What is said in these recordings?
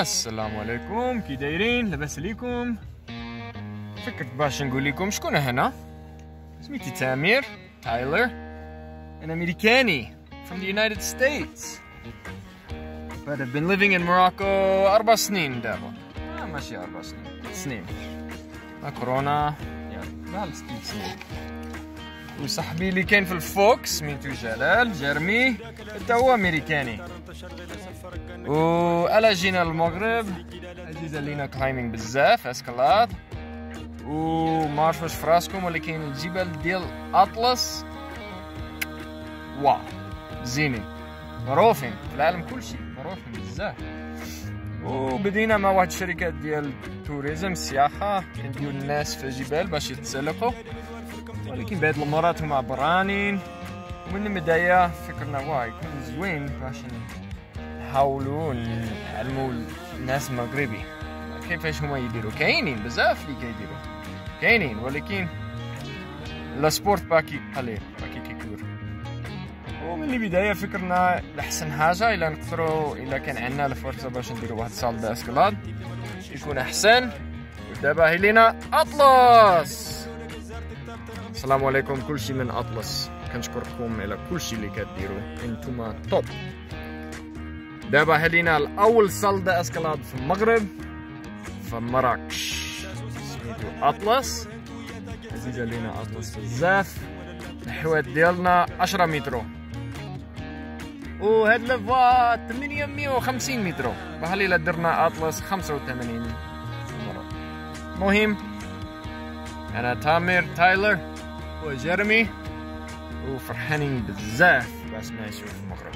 السلام عليكم. كي دايرين؟ لاباس عليكم. فكرت باش نقول لكم شكون هنا؟ سميتي تامر تايلر. أنا أمريكاني from the United States. But I've been living in Morocco أربع سنين دابا. آه ماشي أربع سنين سنين. مع كورونا. يعني بحال ست سنين وصاحبي اللي كاين في ال focus سميتو جلال جيرمي حتى هو أمريكاني. والا جينا للمغرب. عزيزة لينا climbing بزاف escalade وما عرف واش فراسكم ولكن الجبل ديال أطلس. واو زينين. معروفين في العالم كلشي معروفين بزاف. وبدينا مع واحد الشركات ديال ال tourisme السياحة. كنديو الناس في الجبال باش يتسلقوا ولكن بعد المرات هما عبرانين ومن البداية فكرنا واه يكون زوين باش نحاولوا نعلموا الناس المغربي كيفاش هما يديروا كاينين بزاف اللي كيديروا كاينين ولكن le sport باقي قليل باقي كيكبر. ومن البداية فكرنا احسن حاجة إلا نقدروا إلا كان عندنا الفرصة باش نديروا واحد salle escalade يكون أحسن. ودابا هي لينا أطلس! السلام عليكم. كلشي من أطلس. كنشكركم على كلشي اللي كديروا. انتما توب. دابا هدينا الأول صال اسكلاد في المغرب. في مراكش. سميتو أطلس. عزيزه لينا أطلس بزاف. الحوات ديالنا 10 مترو. وهاد لفا 850 مترو. بحال إلا درنا أطلس 85 مرة مهم؟ أنا تامر تايلر وجيرمي وفرحانين بزاف. باش نعيشو في المغرب.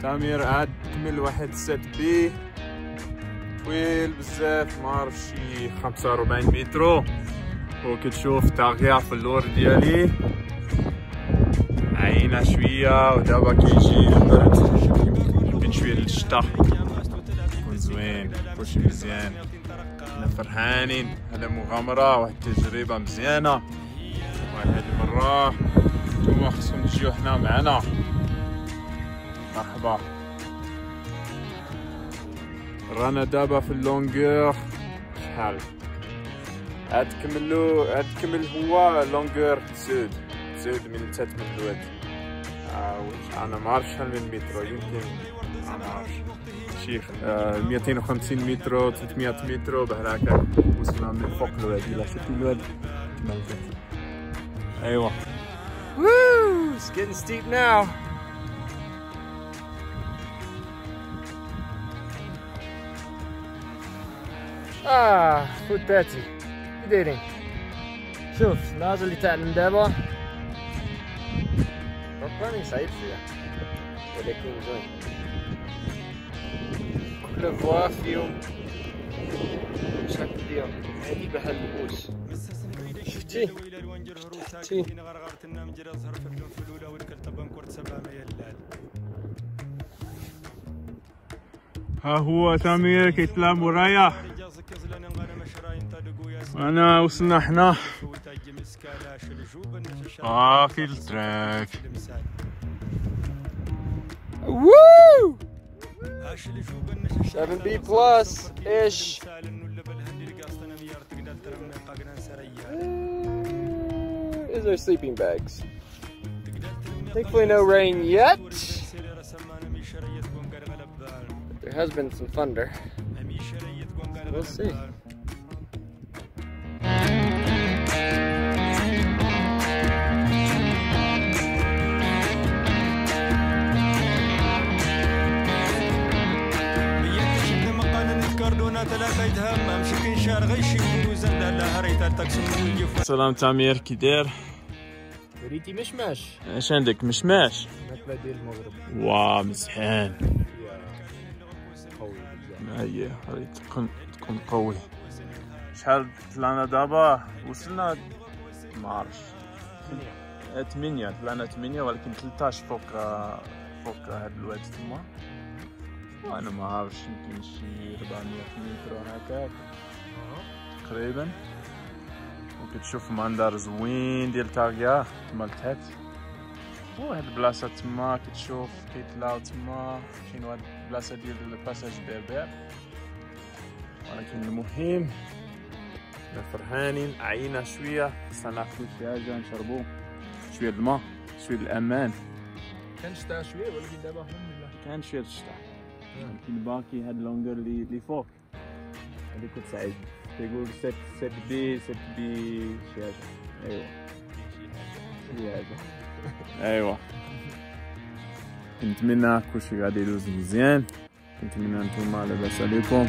تامر عاد كمل واحد sept b. طويل بزاف ما عرف شي 45 مترو. وكتشوف تاغيا في اللور ديالي. عينا شوية ودابا كيجي البرد يمكن شوية للشتا. كلشي مزيان. حنا فرحانين. هذا مغامرة واحد التجربة مزيانة. وهاد المرة نتوما خصكم تجيو حنا معنا. مرحبا. رانا دابا في اللونغور شحال؟ عاد تكملو عاد تكمل هو لونغور تزود تزود من تات من الواد. أنا ما عرفت شحال من مترو يمكن ما عرفش شي آه 250 مترو 300 مترو هكا. وصلنا من فوق الواد الا شفتي الواد ايوا Woo! It's getting steep now. آه فوتاتي كي دايرين شوف نازل يتعلم دابا. رباني صعيب شوية ولكن زوين كل فوا فيهم شحال كبيرة هادي شفتي شفتي ها هو تامر كيتلعب ورايا وانا وصلنا حنا باقي التراك ووو 7 بي بلس ايش Is our sleeping bags. Thankfully no rain yet. There has been some thunder. We'll see. سلام تامر كي داير؟ ريتي مشماش اش عندك مشماش؟ الماكله ديال المغرب واو مزيان قوي ريت تكون تكون قوي شحال طلعنا دابا وصلنا ما عرفش ثمانية طلعنا ثمانية ولكن 13 فوق فوق هاد الواد تما وأنا ما عرفش يمكن شي 400 متر هكاك. تقريبا. وكتشوف منظر زوين ديال تاغيا تما لتحت وهاد البلاصة تما كتشوف كيطلعو تما كاين واحد البلاصة ديال الباساج بيربير ولكن المهم إحنا فرحانين عينا شوية. خصنا ناكلو شي حاجة نشربو. شوية الماء شوية الأمان. كان شتا شوية ولكن دابا الحمد لله كان شوية الشتاء ولكن باقي هاد ال longueur اللي اللي فوق هذيك كتساعد كيقول sept sept b sept b شي حاجة ايوا شي حاجة ايوا كنتمنى كلشي غادي يدوز مزيان كنتمنى نتوما لاباس عليكم